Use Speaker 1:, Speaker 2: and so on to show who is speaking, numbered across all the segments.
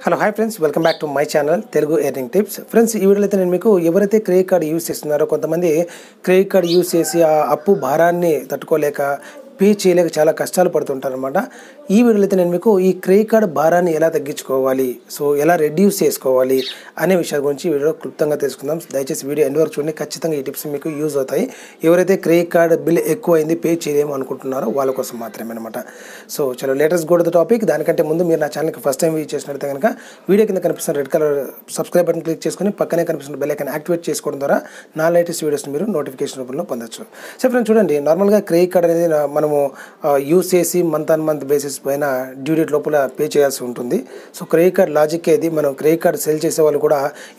Speaker 1: Hello hi friends welcome back to my channel Telugu earning tips friends ఈ వీడియోలో అయితే నేను మీకు ఎవరైతే క్రెడిట్ కార్డ్ యూస్ చేస్తున్నారో కొంతమంది క్రెడిట్ కార్డ్ యూస్ చేసి ఆ అప్పు భారాన్ని తట్టుకోలేక పే చేయలేక చాలా కష్టాలు పడుతుంటారు అనమాట ఈ వీడియోలో అయితే నేను మీకు ఈ క్రెడిట్ కార్డ్ భారాన్ని ఎలా తగ్గించుకోవాలి? సో ఎలా రెడ్యూస్ చేసుకోవాలి అనే విషయాల గురించి వీడియో క్లుప్తంగా తెలుసుకుందాం. దయచేసి వీడియో ఎండ్ వరకు చూడండి. ఖచ్చితంగా ఈ టిప్స్ మీకు యూజ్ అవుతాయి. ఎవరైతే క్రెడిట్ కార్డ్ బిల్ ఎక్కువ అయింది పే చేయలేము అనుకుంటున్నారో వాళ్ళ కోసం మాత్రమే అనమాట సో చలో లేటెస్ట్ గోడ్ ద టాపిక్ దానికంటే ముందు మీరు నా ఛానల్కి ఫస్ట్ టైం విజిట్ చేసినట్లయితే కనుక వీడియో కింద కనిపిస్తున్న red colour subscribe button click చేసుకొని పక్కనే కనిపిస్తున్న బెల్ ఐకాన్ యాక్టివేట్ చేసుకోవడం ద్వారా నా లేటెస్ట్ వీడియోస్ని మీరు నోటిఫికేషన్ రూపంలో పొందొచ్చు. సో ఫ్రెండ్స్ చూడండి. నార్మల్గా క్రెడిట్ కార్డ్ అనేది మనం మనము యూస్ చేసి మంత్ ఆన్ మంత్ బేసిస్ పైన డ్యూ డేట్ లోపల పే చేయాల్సి ఉంటుంది. సో క్రెడిట్ కార్డ్ లాజిక్ ఏది? మనం క్రెడిట్ కార్డ్ సెల్ చేసే వాళ్ళు కూడా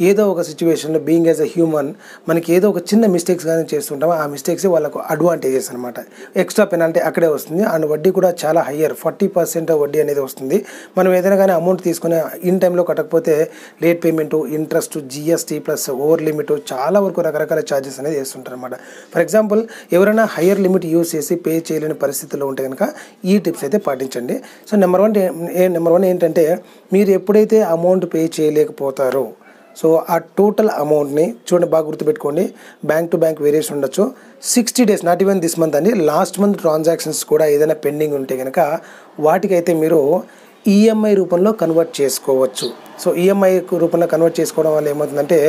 Speaker 1: ఏదో ఒక సిచ్యువేషన్లో బీయింగ్ యాజ్ అ హ్యూమన్ మనకి ఏదో ఒక చిన్న మిస్టేక్స్ కానీ చేస్తుంటాం ఆ మిస్టేక్స్ వాళ్ళకు అడ్వాంటేజెస్ అనమాట ఎక్స్ట్రా పెనాల్టీ అక్కడే వస్తుంది. అండ్ వడ్డీ కూడా చాలా హయ్యర్ ఫార్టీ పర్సెంట్ వడ్డీ అనేది వస్తుంది. మనం ఏదైనా కానీ అమౌంట్ తీసుకుని ఇన్ టైంలో కట్టకపోతే late payment interest GST plus over limit చాలా వరకు రకరకాల ఛార్జెస్ అనేది వేస్తుంటారు అనమాట ఫర్ ఎగ్జాంపుల్ ఎవరైనా హయ్యర్ లిమిట్ యూస్ చేసి పే చేయలేని పరిస్థితుల్లో ఉంటే కనుక ఈ టిప్స్ అయితే పాటించండి. So number one number one ఏంటంటే మీరు ఎప్పుడైతే అమౌంట్ పే చేయలేకపోతారో సో ఆ టోటల్ అమౌంట్ని చూడండి బాగా గుర్తుపెట్టుకోండి. బ్యాంక్ టు బ్యాంక్ వేరియేషన్ ఉండొచ్చు. Sixty days not even this month అండి. లాస్ట్ మంత్ ట్రాన్సాక్షన్స్ కూడా ఏదైనా పెండింగ్ ఉంటే కనుక వాటికైతే మీరు ఈఎంఐ రూపంలో కన్వర్ట్ చేసుకోవచ్చు. సో ఈఎంఐ రూపంలో కన్వర్ట్ చేసుకోవడం వల్ల ఏమవుతుందంటే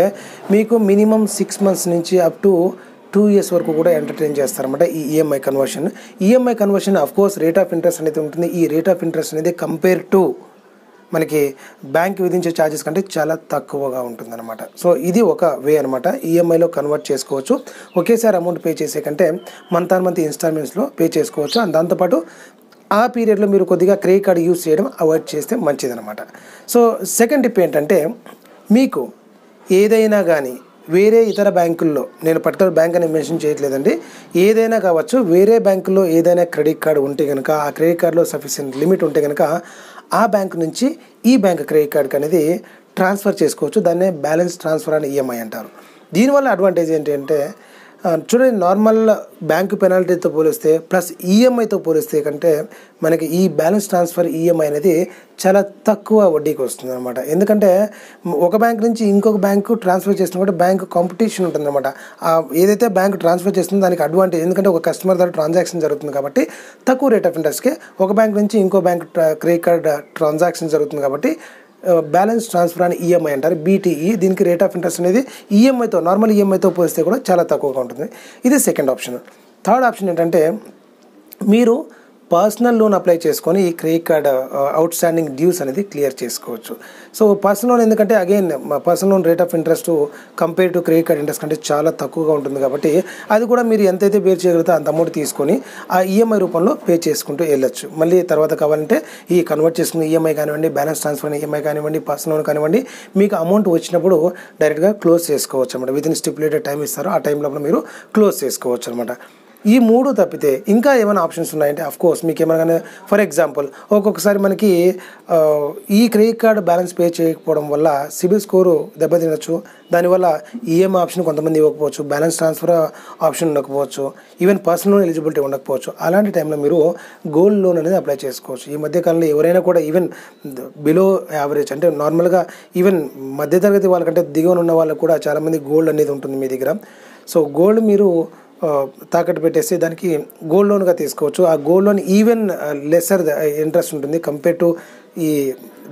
Speaker 1: మీకు మినిమం సిక్స్ మంత్స్ నుంచి అప్ టు టూ ఇయర్స్ వరకు కూడా ఎంటర్టైన్ చేస్తారన్నమాట ఈ EMI conversion EMI conversion of course rate of interest అనేది ఉంటుంది. ఈ రేట్ ఆఫ్ ఇంట్రెస్ట్ అనేది కంపేర్ టు మనకి బ్యాంక్ విధించే ఛార్జెస్ కంటే చాలా తక్కువగా ఉంటుందన్నమాట. సో ఇది ఒక వే అనమాట ఈఎంఐలో కన్వర్ట్ చేసుకోవచ్చు. ఒకేసారి అమౌంట్ పే చేసే కంటే మంత్ ఆన్ మంత్ ఇన్స్టాల్మెంట్స్లో పే చేసుకోవచ్చు. అండ్ దాంతోపాటు ఆ పీరియడ్లో మీరు కొద్దిగా క్రెడిట్ కార్డు యూజ్ చేయడం అవాయిడ్ చేస్తే మంచిదన్నమాట. సో సెకండ్ టిప్ ఏంటంటే మీకు ఏదైనా కానీ వేరే ఇతర బ్యాంకుల్లో నేను పర్టికులర్ బ్యాంక్ అని మెన్షన్ చేయట్లేదండి. ఏదైనా కావచ్చు వేరే బ్యాంకులో ఏదైనా క్రెడిట్ కార్డు ఉంటే కనుక ఆ క్రెడిట్ కార్డులో సఫిషియెంట్ లిమిట్ ఉంటే కనుక ఆ బ్యాంక్ నుంచి ఈ బ్యాంక్ క్రెడిట్ కార్డ్కి అనేది ట్రాన్స్ఫర్ చేసుకోవచ్చు. దాన్నే బ్యాలెన్స్ ట్రాన్స్ఫర్ అని ఈఎంఐ అంటారు. దీనివల్ల అడ్వాంటేజ్ ఏంటంటే చూడండి నార్మల్ బ్యాంకు పెనాల్టీతో పోలిస్తే ప్లస్ ఈఎంఐతో పోలిస్తే కంటే మనకి ఈ బ్యాలెన్స్ ట్రాన్స్ఫర్ ఈఎంఐ అనేది చాలా తక్కువ వడ్డీకి వస్తుంది అనమాట ఎందుకంటే ఒక బ్యాంక్ నుంచి ఇంకొక బ్యాంకు ట్రాన్స్ఫర్ చేసినప్పుడు బ్యాంక్ కాంపిటీషన్ ఉంటుంది అనమాట ఏదైతే బ్యాంక్ ట్రాన్స్ఫర్ చేస్తుందో దానికి అడ్వాంటేజ్ ఎందుకంటే ఒక కస్టమర్ ద్వారా ట్రాన్సాక్షన్ జరుగుతుంది కాబట్టి తక్కువ రేట్ ఆఫ్ ఇంట్రెస్ట్కి ఒక బ్యాంక్ నుంచి ఇంకో బ్యాంక్ క్రెడిట్ కార్డ్ ట్రాన్సాక్షన్ జరుగుతుంది కాబట్టి బ్యాలెన్స్ ట్రాన్స్ఫర్ అని ఈఎంఐ అంటారు బీటీఈ దీనికి రేట్ ఆఫ్ ఇంట్రెస్ట్ అనేది ఈఎంఐతో నార్మల్ ఈఎంఐతో పోలిస్తే కూడా చాలా తక్కువగా ఉంటుంది. ఇది సెకండ్ ఆప్షన్ థర్డ్ ఆప్షన్ ఏంటంటే మీరు పర్సనల్ లోన్ అప్లై చేసుకొని ఈ credit card outstanding dues అనేది క్లియర్ చేసుకోవచ్చు. సో పర్సనల్ లోన్ ఎందుకంటే again personal loan rate of interest compare to credit card interest కంటే చాలా తక్కువగా ఉంటుంది కాబట్టి అది కూడా మీరు ఎంతైతే పే చేయగలిగితే అంత అమౌంట్ తీసుకొని ఆ ఈఎంఐ రూపంలో పే చేసుకుంటూ వెళ్ళొచ్చు. మళ్ళీ తర్వాత కావాలంటే ఈ కన్వర్ట్ చేసుకున్న ఈఎంఐ కానివ్వండి బ్యాలెన్స్ ట్రాన్స్ఫర్ ఈఎంఐ కానివ్వండి పర్సనల్ లోన్ కానివ్వండి మీకు అమౌంట్ వచ్చినప్పుడు డైరెక్ట్గా క్లోజ్ చేసుకోవచ్చు అనమాట విత్ ఇన్ స్టిపులేటెడ్ టైం ఇస్తారు ఆ టైం లోపల మీరు క్లోజ్ చేసుకోవచ్చు అనమాట ఈ మూడు తప్పితే ఇంకా ఏమైనా ఆప్షన్స్ ఉన్నాయంటే అఫ్ కోర్స్ మీకు ఏమైనా ఫర్ ఎగ్జాంపుల్ ఒక్కొక్కసారి మనకి ఈ క్రెడిట్ కార్డ్ బ్యాలెన్స్ పే చేయకపోవడం వల్ల సిబిల్ స్కోరు దెబ్బతినచ్చు. దానివల్ల ఈఎంఐ ఆప్షన్ కొంతమంది ఇవ్వకపోవచ్చు బ్యాలెన్స్ ట్రాన్స్ఫర్ ఆప్షన్ ఉండకపోవచ్చు ఈవెన్ పర్సనల్ లోన్ ఎలిజిబిలిటీ ఉండకపోవచ్చు. అలాంటి టైంలో మీరు గోల్డ్ లోన్ అనేది అప్లై చేసుకోవచ్చు. ఈ మధ్యకాలంలో ఎవరైనా కూడా ఈవెన్ బిలో యావరేజ్ అంటే నార్మల్గా ఈవెన్ మధ్యతరగతి వాళ్ళకంటే దిగువన ఉన్న వాళ్ళకు కూడా చాలామంది గోల్డ్ అనేది ఉంటుంది మీ దగ్గర. సో గోల్డ్ మీరు తాకట్టు పెట్టేసి దానికి గోల్డ్ లోన్గా తీసుకోవచ్చు. ఆ gold loan even lesser interest ఉంటుంది. కంపేర్ టు ఈ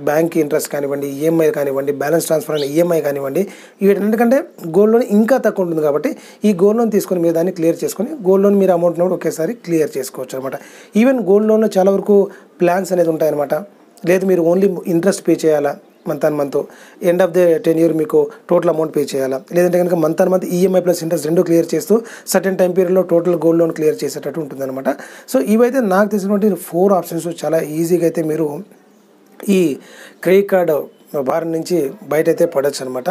Speaker 1: బ్యాంక్ ఇంట్రెస్ట్ కానివ్వండి ఈఎంఐ కానివ్వండి బ్యాలెన్స్ ట్రాన్స్ఫర్ అని ఈఎంఐ కానివ్వండి వీటన్నిటికంటే గోల్డ్ లోన్ ఇంకా తక్కువ ఉంటుంది కాబట్టి ఈ గోల్డ్ లోన్ తీసుకొని మీరు దాన్ని క్లియర్ చేసుకొని గోల్డ్ లోన్ మీరు అమౌంట్ కూడా ఒకేసారి క్లియర్ చేసుకోవచ్చు అనమాట ఈవెన్ గోల్డ్ లోన్లో చాలా వరకు ప్లాన్స్ అనేది ఉంటాయన్నమాట. లేదు మీరు ఓన్లీ ఇంట్రెస్ట్ పే చేయాలా? Month on month end of the ten year మీకు టోటల్ అమౌంట్ పే చేయాలా? లేదంటే కనుక month on month EMI plus interest రెండు క్లియర్ చేస్తూ సర్టెన్ టైం పీరియడ్లో టోటల్ గోల్డ్ లోన్ క్లియర్ చేసేటట్టు ఉంటుందన్నమాట. సో ఇవైతే నాకు తెలిసినటువంటి ఫోర్ ఆప్షన్స్ చాలా ఈజీగా అయితే మీరు ఈ క్రెడిట్ కార్డు భారం నుంచి బయట అయితే పడవచ్చు అనమాట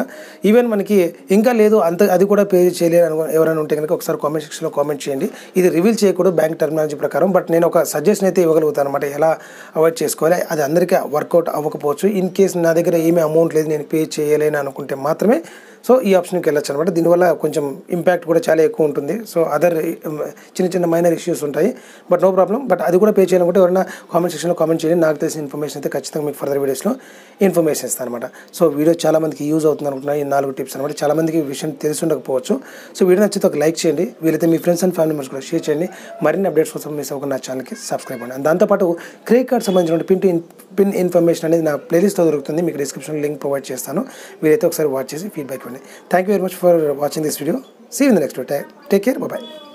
Speaker 1: ఈవెన్ మనకి ఇంకా లేదు అంత అది కూడా పే చేయలేరు అనుకో ఎవరైనా ఉంటే కనుక ఒకసారి కామెంట్ సెక్షన్లో కామెంట్ చేయండి. ఇది రివీల్ చేయకూడదు బ్యాంక్ టెర్మినాలజీ ప్రకారం బట్ నేను ఒక సజెషన్ అయితే ఇవ్వగలుగుతాను అనమాట ఎలా అవాయిడ్ చేసుకోవాలి అది అందరికీ వర్కౌట్ అవ్వకపోవచ్చు. ఇన్ కేస్ నా దగ్గర ఏమీ అమౌంట్ లేదు నేను పే చేయలేను అనుకుంటే మాత్రమే సో ఈ ఆప్షన్కి వెళ్ళొచ్చు అనమాట దీనివల్ల కొంచెం ఇంపాక్ట్ కూడా చాలా ఎక్కువ ఉంటుంది. సో అదర్ um, చిన్న చిన్న మైనర్ ఇష్యూస్ ఉంటాయి. బట్ నో ప్రాబ్లం బట్ అది కూడా పే చేయాలనుకుంటే ఎవరైనా కామెంట్ సెక్షన్లో కామెంట్ చేయండి. నాకు తెలిసిన ఇన్ఫర్మేషన్ అయితే ఖచ్చితంగా మీకు ఫర్దర్ వీడియోస్లో ఇన్ఫర్మేషన్ ఇస్తాను అనమాట సో వీడియో చాలామందికి యూజ్ అవుతుంది అనుకుంటున్నా. ఈ నాలుగు టిప్స్ అనమాట చాలామందికి విషయం తెలిసి ఉండకపోవచ్చు. సో వీడియో నచ్చితే ఒక లైక్ చేయండి. వీలైతే మీ ఫ్రెండ్స్ అండ్ ఫ్యామిలీ మెంబర్స్ కూడా షేర్ చేయండి. మరిన్ని అప్డేట్స్ కోసం మిస్ అవ్వకుండా నా ఛానల్కి సబ్స్క్రైబ్ అండి దాంతోపాటు క్రెడిట్ కార్డ్ సంబంధించిన పిన్ టు పిన్ ఇన్ఫర్మేషన్ అనేది నా ప్లేలిస్ట్లో దొరుకుతుంది. మీకు డిస్క్రిప్షన్ లింక్ ప్రొవైడ్ చేస్తాను. వీలైతే ఒకసారి వాచ్ చేసి feedback thank you very much for watching this video. See you in the next video. Take care. Bye bye